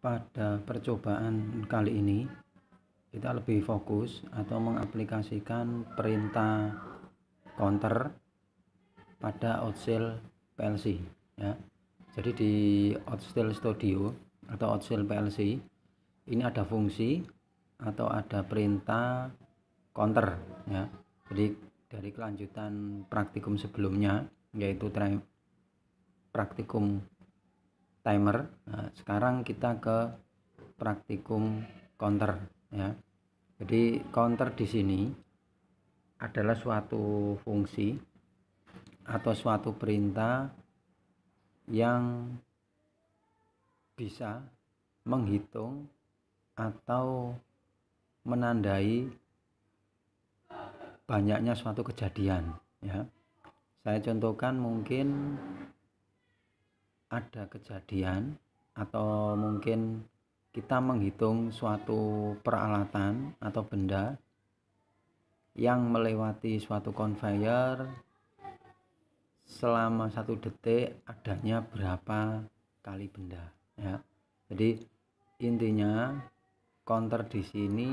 pada percobaan kali ini kita lebih fokus atau mengaplikasikan perintah counter pada Outsail PLC ya. Jadi di Outsail Studio atau Outsail PLC ini ada fungsi atau ada perintah counter ya. Jadi dari kelanjutan praktikum sebelumnya yaitu praktikum timer. Nah, sekarang kita ke praktikum counter ya. Jadi counter di sini adalah suatu fungsi atau suatu perintah yang bisa menghitung atau menandai banyaknya suatu kejadian ya. Saya contohkan mungkin ada kejadian atau mungkin kita menghitung suatu peralatan atau benda yang melewati suatu conveyor selama satu detik adanya berapa kali benda ya. Jadi intinya counter di sini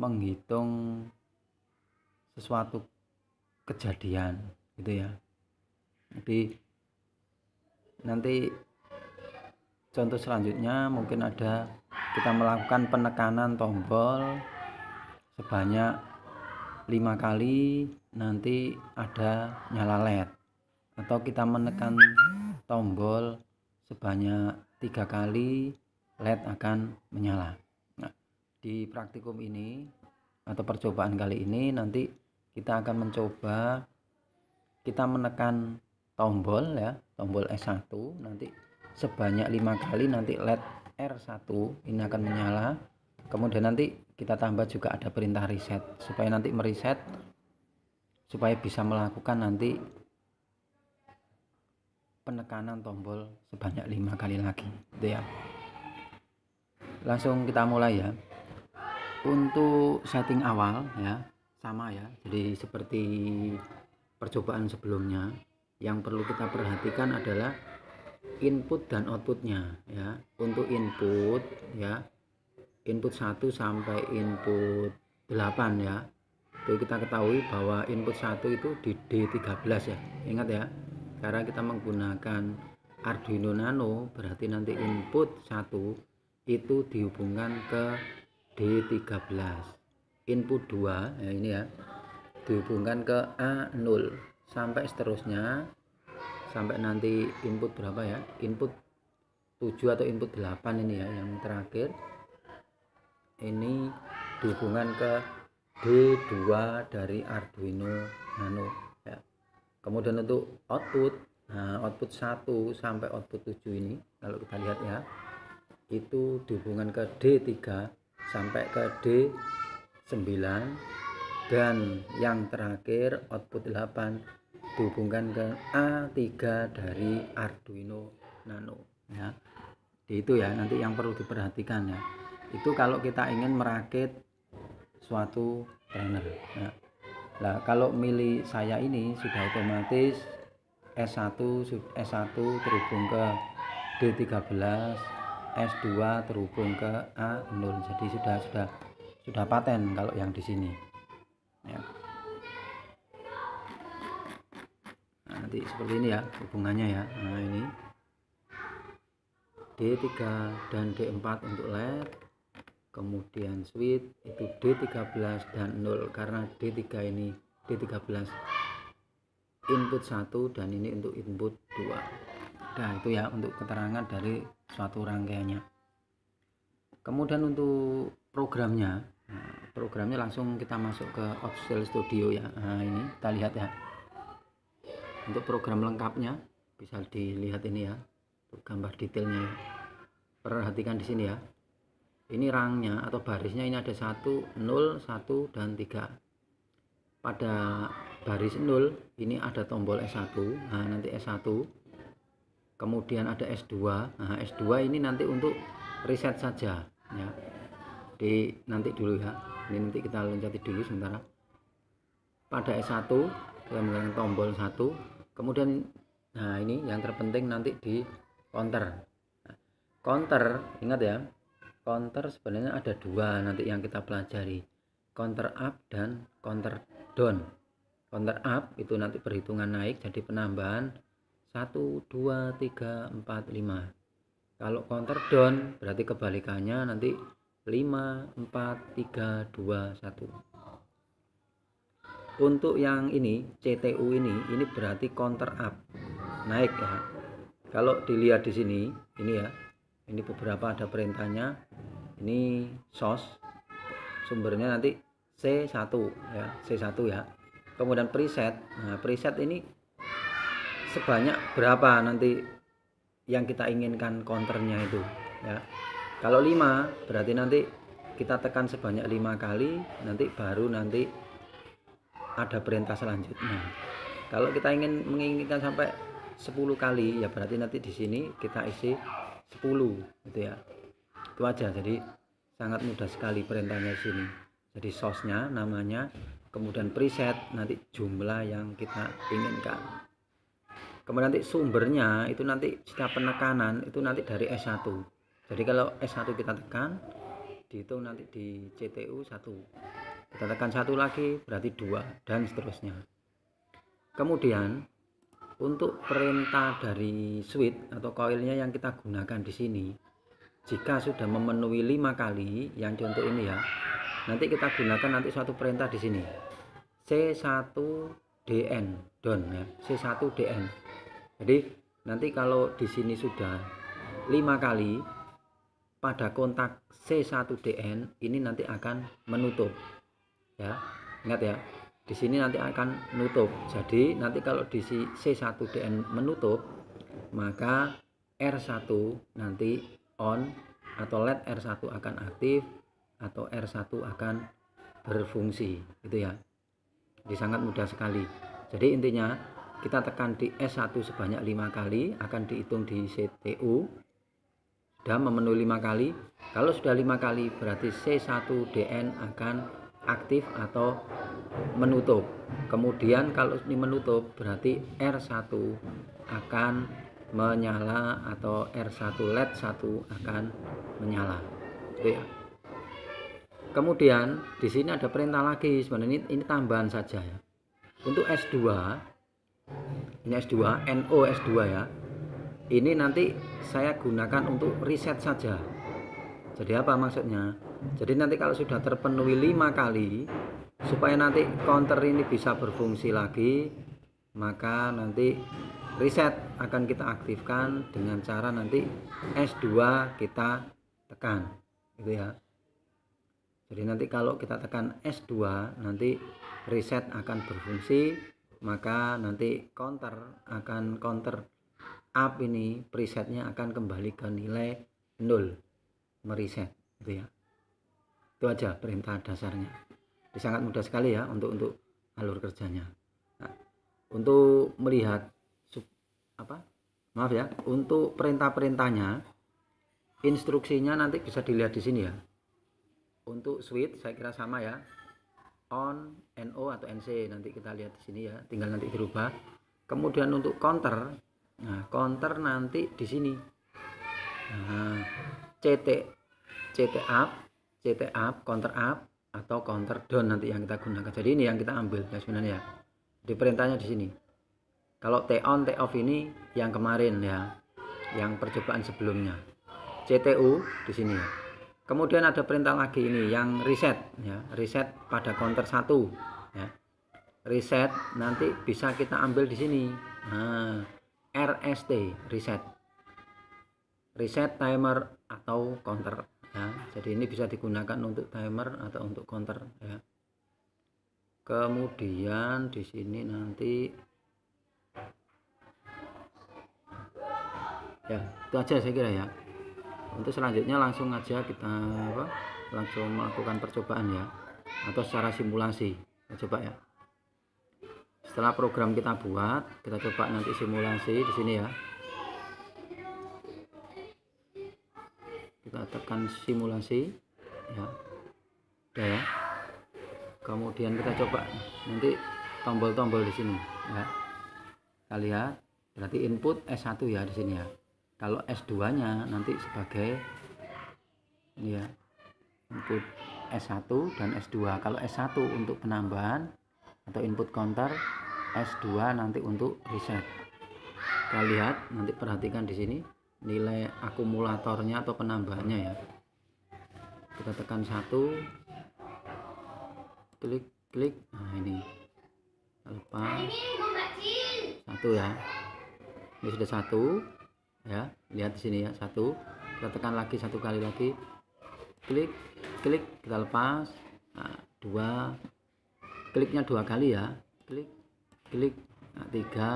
menghitung sesuatu kejadian gitu ya. Jadi nanti contoh selanjutnya mungkin ada kita melakukan penekanan tombol sebanyak lima kali nanti ada nyala led. Atau kita menekan tombol sebanyak tiga kali led akan menyala. Nah, di praktikum ini atau percobaan kali ini nanti kita akan mencoba kita menekan tombol ya tombol S1 nanti sebanyak lima kali nanti LED R1 ini akan menyala. Kemudian nanti kita tambah juga ada perintah reset supaya nanti mereset supaya bisa melakukan nanti penekanan tombol sebanyak lima kali lagi gitu ya. Langsung kita mulai ya. Untuk setting awal ya sama ya. Jadi seperti percobaan sebelumnya yang perlu kita perhatikan adalah input dan outputnya ya. Untuk input ya input 1 sampai input 8 ya. Itu kita ketahui bahwa input 1 itu di D13 ya. Ingat ya. Karena kita menggunakan Arduino Nano berarti nanti input 1 itu dihubungkan ke D13 input 2 ya ini ya dihubungkan ke A0 sampai seterusnya sampai nanti input berapa ya? Input 7 atau input 8 ini ya yang terakhir. Ini dihubungan ke D2 dari Arduino Nano ya. kemudian untuk output nah output 1 sampai output 7 ini kalau kita lihat ya itu dihubungan ke D3 sampai ke D9 dan yang terakhir output 8 dihubungkan ke A3 dari Arduino Nano ya itu ya nanti yang perlu diperhatikan ya itu kalau kita ingin merakit suatu trainer ya. Nah, kalau milih saya ini sudah otomatis S1 S1 terhubung ke D13 S2 terhubung ke A0 jadi sudah sudah sudah paten kalau yang di sini ya. Nanti seperti ini ya hubungannya ya. Nah ini. D3 dan D4 untuk LED. Kemudian switch itu D13 dan 0 karena D3 ini D13 input 1 dan ini untuk input 2 nah itu ya untuk keterangan dari suatu rangkaiannya. Kemudian untuk programnya. Nah, programnya langsung kita masuk ke Official Studio ya. Nah ini kita lihat ya untuk program lengkapnya bisa dilihat ini ya. Untuk gambar detailnya ya. perhatikan di sini ya. Ini rangnya atau barisnya ini ada 1 0 1 dan 3 pada baris 0 ini ada tombol S1 nah nanti S1 kemudian ada S2 nah S2 ini nanti untuk reset saja ya. Di nanti dulu ya. Ini nanti kita loncati dulu sementara. Pada S1 kita menggunakan tombol 1 kemudian nah ini yang terpenting nanti di counter. Nah, counter ingat ya counter sebenarnya ada dua nanti yang kita pelajari. Counter up dan counter down. Counter up itu nanti perhitungan naik jadi penambahan 1 2 3 4 5 kalau counter down berarti kebalikannya nanti 5 4 3 2 1 untuk yang ini CTU ini ini berarti counter up. Naik ya. Kalau dilihat di sini ini ya. Ini beberapa ada perintahnya. Ini sos sumbernya nanti C1 ya. C1 ya. Kemudian preset. Nah preset ini sebanyak berapa nanti yang kita inginkan counternya itu ya. Kalau 5 berarti nanti kita tekan sebanyak lima kali nanti baru nanti ada perintah selanjutnya. Kalau kita ingin menginginkan sampai 10 kali ya berarti nanti di sini kita isi 10 gitu ya. Itu aja. Jadi sangat mudah sekali perintahnya di sini. Jadi sosnya namanya kemudian preset nanti jumlah yang kita inginkan. Kemudian nanti sumbernya itu nanti setiap penekanan itu nanti dari S1 jadi kalau S1 kita tekan dihitung nanti di CTU 1 kita tekan satu lagi berarti dua dan seterusnya. Kemudian untuk perintah dari switch atau koilnya yang kita gunakan di sini jika sudah memenuhi lima kali yang contoh ini ya nanti kita gunakan nanti suatu perintah di sini. C1DN don ya C1DN jadi nanti kalau di sini sudah lima kali pada kontak C1DN ini nanti akan menutup ya ingat ya. Di sini nanti akan menutup. Jadi nanti kalau di C1DN menutup maka R1 nanti on atau LED R1 akan aktif atau R1 akan berfungsi. Gitu ya. Jadi sangat mudah sekali. Jadi intinya kita tekan di S1 sebanyak lima kali akan dihitung di CTU sudah memenuhi lima kali. Kalau sudah lima kali berarti C1DN akan aktif atau menutup. Kemudian kalau ini menutup berarti R1 akan menyala atau R1 LED 1 akan menyala. Gitu ya. Kemudian di sini ada perintah lagi. Sebenarnya ini, ini tambahan saja ya. Untuk S2 ini S2 NO S2 ya. Ini nanti saya gunakan untuk reset saja. Jadi apa maksudnya jadi nanti kalau sudah terpenuhi lima kali supaya nanti counter ini bisa berfungsi lagi maka nanti reset akan kita aktifkan dengan cara nanti S2 kita tekan gitu ya. Jadi nanti kalau kita tekan S2 nanti reset akan berfungsi maka nanti counter akan counter up ini presetnya akan kembali ke nilai 0 mereset gitu ya itu aja perintah dasarnya. Jadi sangat mudah sekali ya untuk untuk alur kerjanya. Nah, untuk melihat sub, apa? Maaf ya untuk perintah-perintahnya instruksinya nanti bisa dilihat di sini ya. Untuk switch saya kira sama ya. On NO atau NC nanti kita lihat di sini ya. Tinggal nanti dirubah. Kemudian untuk counter nah counter nanti di sini. Nah CT CT up CT up counter up atau counter down nanti yang kita gunakan. Jadi ini yang kita ambil ya. Sebenarnya di perintahnya di sini. Kalau T on T off ini yang kemarin ya. Yang percobaan sebelumnya. CTU di sini. Kemudian ada perintah lagi ini yang reset ya. Reset pada counter satu ya. Reset nanti bisa kita ambil di sini. Nah RST reset. Reset timer atau counter ya jadi ini bisa digunakan untuk timer atau untuk counter ya. Kemudian di sini nanti ya itu aja saya kira ya. Untuk selanjutnya langsung aja kita apa langsung melakukan percobaan ya. Atau secara simulasi kita coba ya. Setelah program kita buat kita coba nanti simulasi di sini ya kita tekan simulasi. Ya. Ya. Kemudian kita coba. Nanti tombol-tombol di sini. Ya. Kita lihat. Berarti input S1 ya di sini ya. Kalau S2 nya nanti sebagai ya input S1 dan S2 kalau S1 untuk penambahan atau input counter S2 nanti untuk reset. Kita lihat. Nanti perhatikan di sini nilai akumulatornya atau penambahannya ya. Kita tekan satu klik klik nah ini. Lepas. Satu ya. Ini sudah satu ya. Lihat di sini ya satu. Kita tekan lagi satu kali lagi. Klik klik kita lepas. Nah, dua. Kliknya dua kali ya. Klik klik nah, tiga.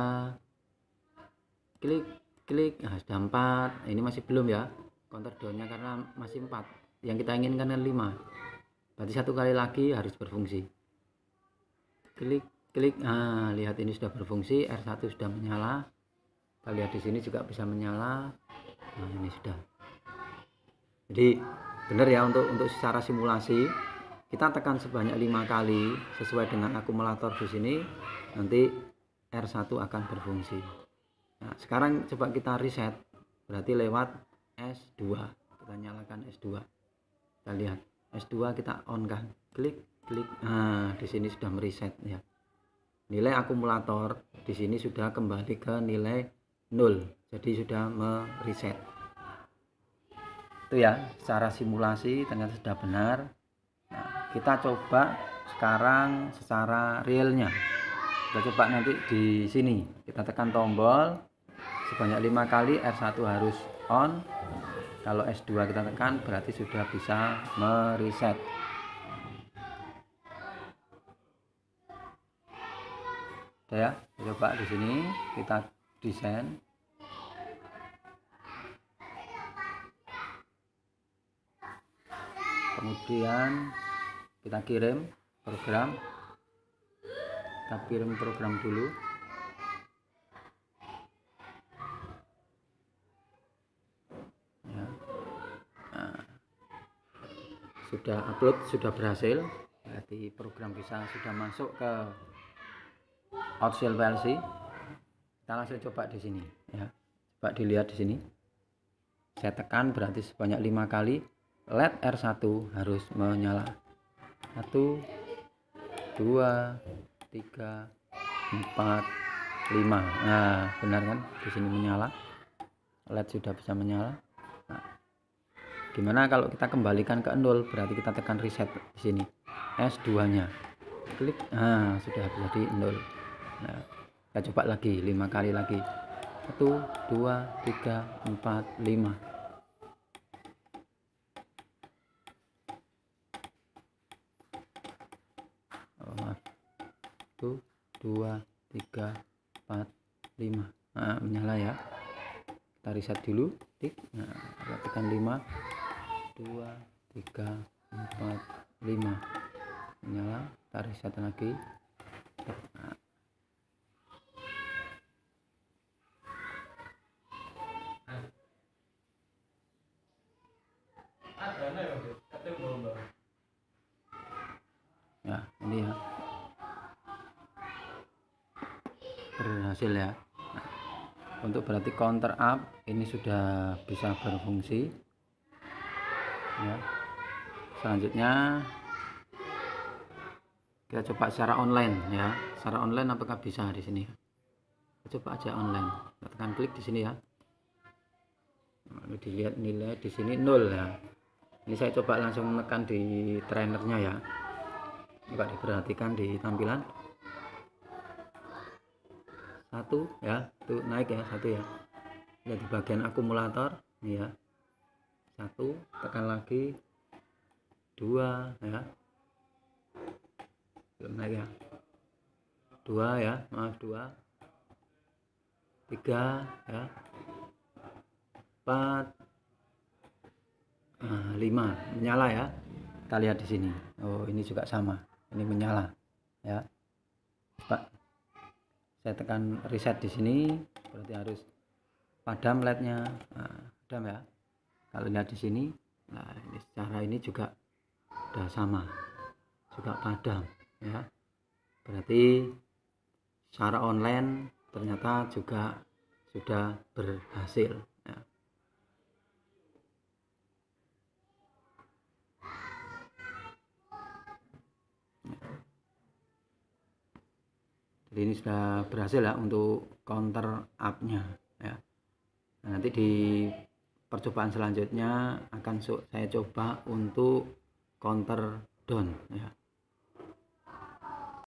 Klik klik nah sudah empat. Nah, ini masih belum ya counter downnya karena masih empat. Yang kita inginkan kan lima. Berarti satu kali lagi harus berfungsi. Klik klik nah lihat ini sudah berfungsi R1 sudah menyala. Kita lihat di sini juga bisa menyala. Nah ini sudah. Jadi benar ya untuk untuk secara simulasi kita tekan sebanyak lima kali sesuai dengan akumulator di sini nanti R1 akan berfungsi nah sekarang coba kita reset. Berarti lewat S2 kita nyalakan S2 kita lihat. S2 kita on kan? Klik klik. Nah di sini sudah mereset ya. Nilai akumulator di sini sudah kembali ke nilai 0 jadi sudah mereset. Itu ya secara simulasi ternyata sudah benar. Nah, kita coba sekarang secara realnya. Kita coba nanti di sini. Kita tekan tombol sebanyak lima kali R1 harus on. Kalau S2 kita tekan berarti sudah bisa mereset. Ya? Coba di sini kita desain. Kemudian kita kirim program. Kita kirim program dulu sudah upload sudah berhasil. Berarti program bisa sudah masuk ke Outshell PLC kita langsung coba di sini ya. Coba dilihat di sini. Saya tekan berarti sebanyak lima kali. LED R1 harus menyala. 1 2 3 4 5 nah benar kan? Di sini menyala. LED sudah bisa menyala gimana kalau kita kembalikan ke 0 berarti kita tekan reset di sini. S2 nya klik. Nah sudah jadi 0 nah kita coba lagi lima kali lagi. 1 2 3 4 5 satu dua tiga empat lima. Nah menyala ya. Kita reset dulu. Tik. Nah tekan lima dua tiga empat lima. Menyala kita reset lagi. Ya ini ya. Berhasil ya. Untuk berarti counter up ini sudah bisa berfungsi ya. Selanjutnya kita coba secara online ya. Secara online apakah bisa di sini? Kita coba aja online. Kita tekan klik di sini ya. Lalu dilihat nilai di sini nol ya. Ini saya coba langsung menekan di trainernya ya. Coba diperhatikan di tampilan. Satu ya. Itu naik ya. Satu ya. Lihat di bagian akumulator ya satu tekan lagi. Dua ya. Belum naik ya. Dua ya. Maaf dua. Tiga ya. Empat. Nah, lima. Menyala ya. Kita lihat di sini. Oh ini juga sama. Ini menyala ya. Pak saya tekan reset di sini. Berarti harus padam lednya. Nah, padam ya kalau lihat di sini nah ini secara ini juga sudah sama juga padam ya berarti secara online ternyata juga sudah berhasil ya. jadi ini sudah berhasil ya untuk counter up nya ya nah, nanti di percobaan selanjutnya akan saya coba untuk counter down ya